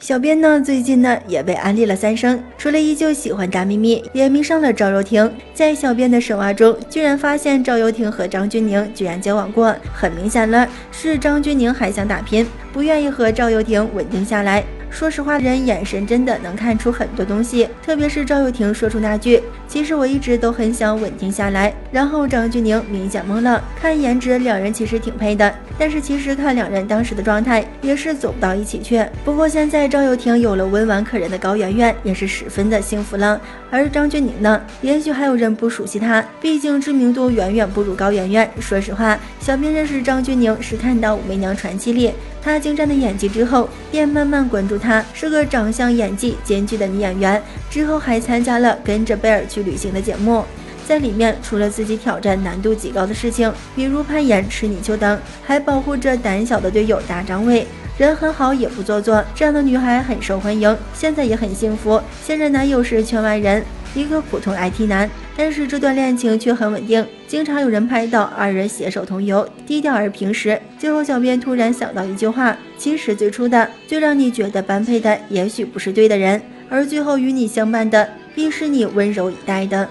小编呢，最近呢也被安利了三生，除了依旧喜欢大咪咪，也迷上了赵又廷。在小编的神话中，居然发现赵又廷和张钧甯居然交往过，很明显了，是张钧甯还想打拼，不愿意和赵又廷稳定下来。说实话，人眼神真的能看出很多东西，特别是赵又廷说出那句“其实我一直都很想稳定下来”，然后张钧甯明显懵了。看颜值，两人其实挺配的，但是其实看两人当时的状态，也是走不到一起去。不过现在赵又廷有了温婉可人的高圆圆，也是十分的幸福了。而张钧甯呢，也许还有人不熟悉她，毕竟知名度远远不如高圆圆。说实话，小编认识张钧甯是看到《武媚娘传奇》里。她精湛的演技之后，便慢慢关注她，是个长相演技兼具的女演员。之后还参加了跟着贝尔去旅行的节目，在里面除了自己挑战难度极高的事情，比如攀岩、吃泥鳅等，还保护着胆小的队友大张伟。人很好，也不做作，这样的女孩很受欢迎，现在也很幸福。现任男友是圈外人。一个普通 IT 男，但是这段恋情却很稳定，经常有人拍到二人携手同游，低调而平时。最后，小编突然想到一句话：其实最初的，最让你觉得般配的，也许不是对的人，而最后与你相伴的，必是你温柔以待的。